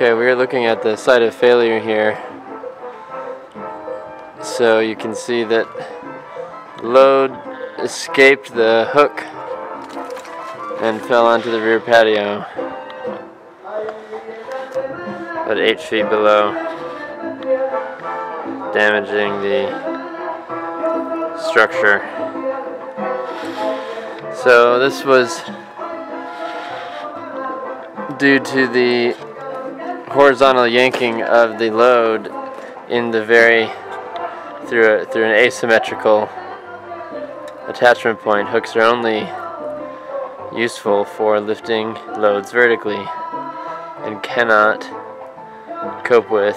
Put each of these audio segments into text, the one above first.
Okay, we're looking at the site of failure here. So you can see that load escaped the hook and fell onto the rear patio about 8 feet below damaging the structure. So this was due to the horizontal yanking of the load in the very through a, through an asymmetrical attachment point. Hooks are only useful for lifting loads vertically and cannot cope with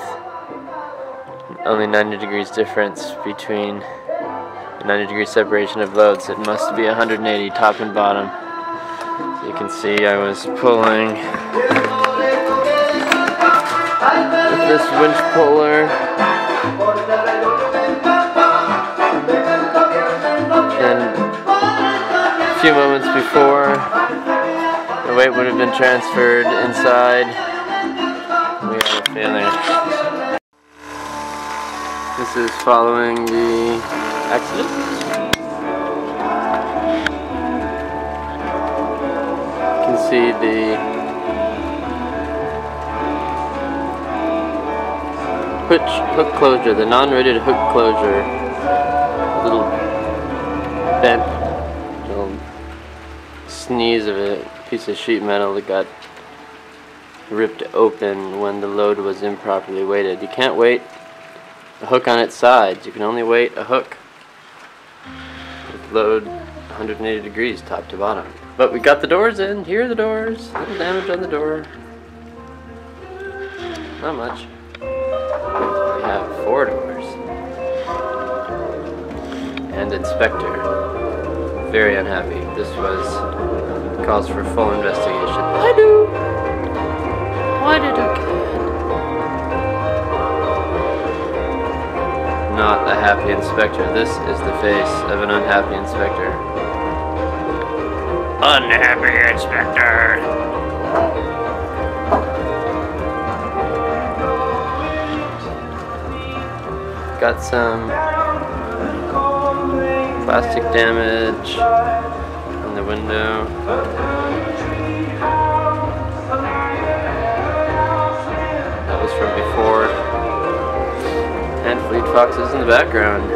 only 90 degrees difference between 90 degree separation of loads. It must be 180 top and bottom. You can see I was pulling this winch puller and a few moments before the weight would have been transferred inside we have a failure. This is following the accident. You can see the hook, hook closure, the non-rated hook closure, a little bent, little sneeze of a piece of sheet metal that got ripped open when the load was improperly weighted. You can't weight a hook on its sides, you can only weight a hook with load 180 degrees top to bottom. But we got the doors in, here are the doors, little damage on the door. Not much. We have four doors. And inspector. Very unhappy. This was calls for full investigation. I do. Why did you Not a happy inspector. This is the face of an unhappy inspector. Unhappy inspector. Got some plastic damage in the window. That was from before. And Fleet Foxes in the background.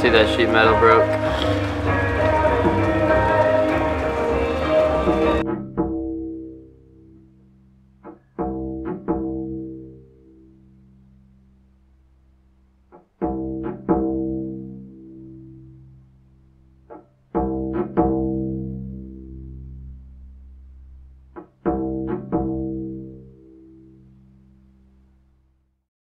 see that sheet metal broke.